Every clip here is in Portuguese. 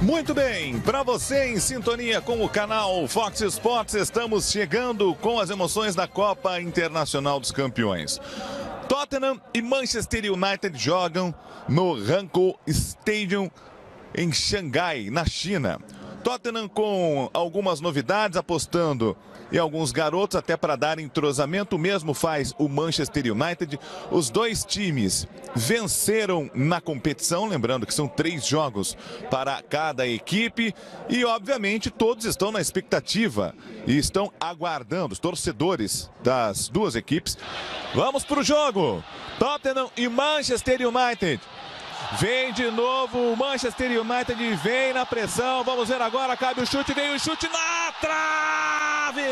Muito bem, para você em sintonia com o canal Fox Sports, estamos chegando com as emoções da Copa Internacional dos Campeões. Tottenham e Manchester United jogam no Hankook Stadium em Xangai, na China. Tottenham com algumas novidades, apostando em alguns garotos até para dar entrosamento. O mesmo faz o Manchester United. Os dois times venceram na competição, lembrando que são três jogos para cada equipe. E, obviamente, todos estão na expectativa e estão aguardando, os torcedores das duas equipes. Vamos para o jogo! Tottenham e Manchester United. Vem de novo o Manchester United, vem na pressão. Vamos ver agora, cabe o chute, vem o chute na trave!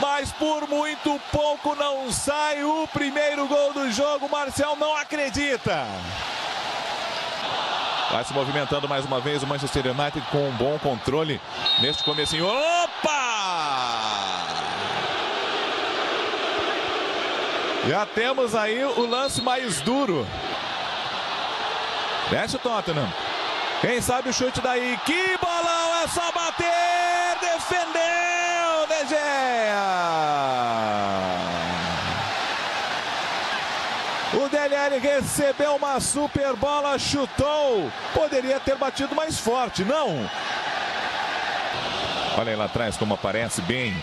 Mas por muito pouco não sai o primeiro gol do jogo. Marcial não acredita. Vai se movimentando mais uma vez o Manchester United com um bom controle neste comecinho. Opa! Já temos aí o lance mais duro. Desce o Tottenham. Quem sabe o chute daí? Que bolão! É só bater! Defendeu! De Gea! O DLL recebeu uma super bola, chutou. Poderia ter batido mais forte, não? Olha aí lá atrás como aparece bem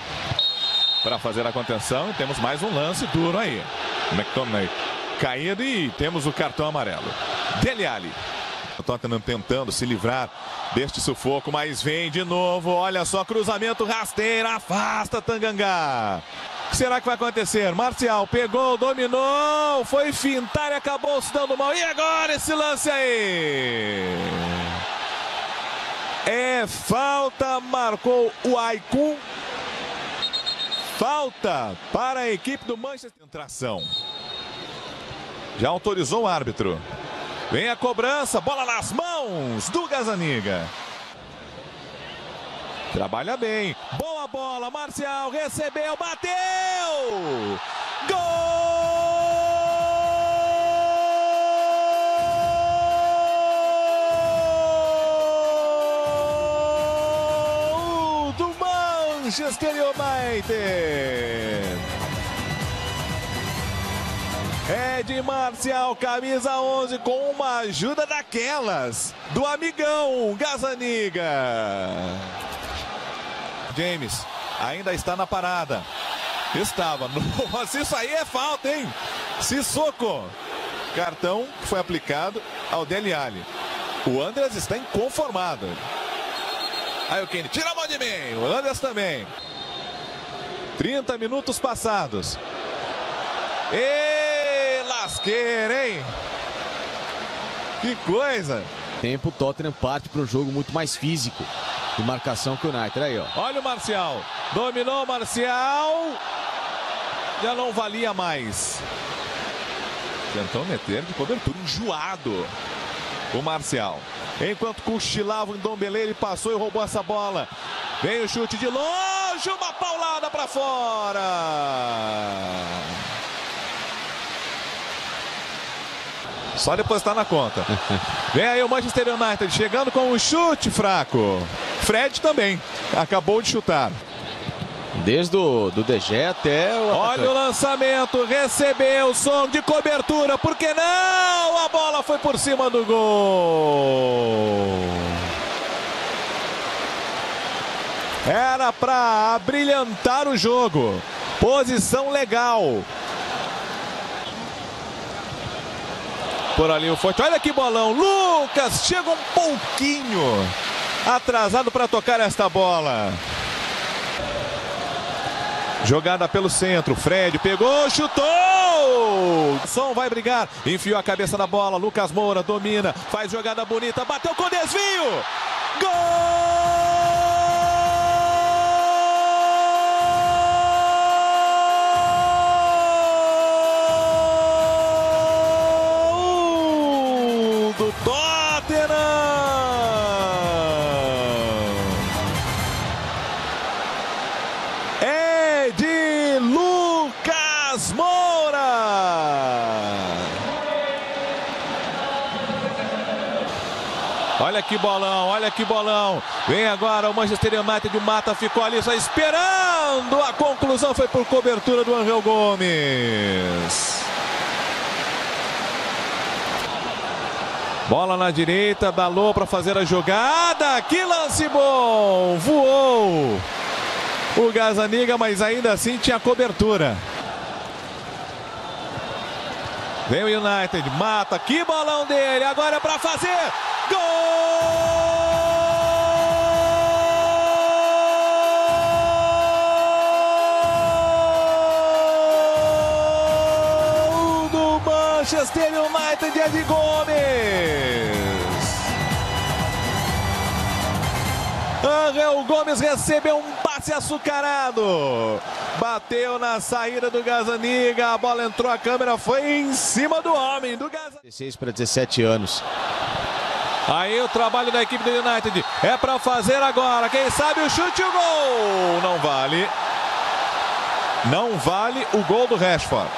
para fazer a contenção. E temos mais um lance duro aí. McTominay caído e temos o cartão amarelo. Dele Ali. O Tottenham tentando se livrar deste sufoco, mas vem de novo. Olha só, cruzamento rasteiro, afasta Tangangá. O que será que vai acontecer? Marcial pegou, dominou, foi fintar e acabou se dando mal. E agora esse lance aí? É falta, marcou o Aikun. Falta para a equipe do Manchester. Tração. Já autorizou o árbitro. Vem a cobrança, bola nas mãos do Gazaniga. Trabalha bem. Boa bola, Marcial recebeu, bateu! Gol Manchester United! De Marcial, camisa 11, com uma ajuda daquelas do amigão Gazaniga. James ainda está na parada. Estava. Nossa, isso aí é falta, hein? Sissoko. Cartão que foi aplicado ao Dele Alli. O Andreas está inconformado. Aí o Kenny, tira a mão de mim. O Andreas também. 30 minutos passados. E lasqueira, hein? Que coisa. Tempo, Tottenham parte para um jogo muito mais físico de marcação que o United. Aí, ó. Olha o Marcial. Dominou o Marcial. Já não valia mais. Tentou meter de cobertura enjoado. O Marcial. Enquanto cochilava o Ndombele, ele passou e roubou essa bola. Vem o chute de longe, uma paulada para fora. Só depois está na conta. Vem aí o Manchester United chegando com um chute fraco. Fred também acabou de chutar. Desde o do DG até o. Olha o lançamento, recebeu som de cobertura, por que não? A bola foi por cima do gol. Era para brilhantar o jogo. Posição legal. Por ali o forte. Olha que bolão. Lucas chega um pouquinho atrasado para tocar esta bola. Jogada pelo centro, Fred pegou, chutou! Som vai brigar, enfiou a cabeça na bola, Lucas Moura domina, faz jogada bonita, bateu com desvio! Gol de Lucas Moura. Olha que bolão, olha que bolão. Vem agora o Manchester United, o Mata ficou ali só esperando. A conclusão foi por cobertura do Angel Gomes. Bola na direita, Dalou para fazer a jogada. Que lance bom! Voou! O Gazaniga, mas ainda assim tinha cobertura. Vem o United, mata, que bolão dele, agora é para fazer. Gol Manchester United é de Gomes. Angel Gomes recebeu passe açucarado. Bateu na saída do Gazaniga. A bola entrou, a câmera foi em cima do homem. Do Gazaniga. 16 para 17 anos. Aí o trabalho da equipe do United é para fazer agora. Quem sabe o chute e o gol. Não vale. Não vale o gol do Rashford.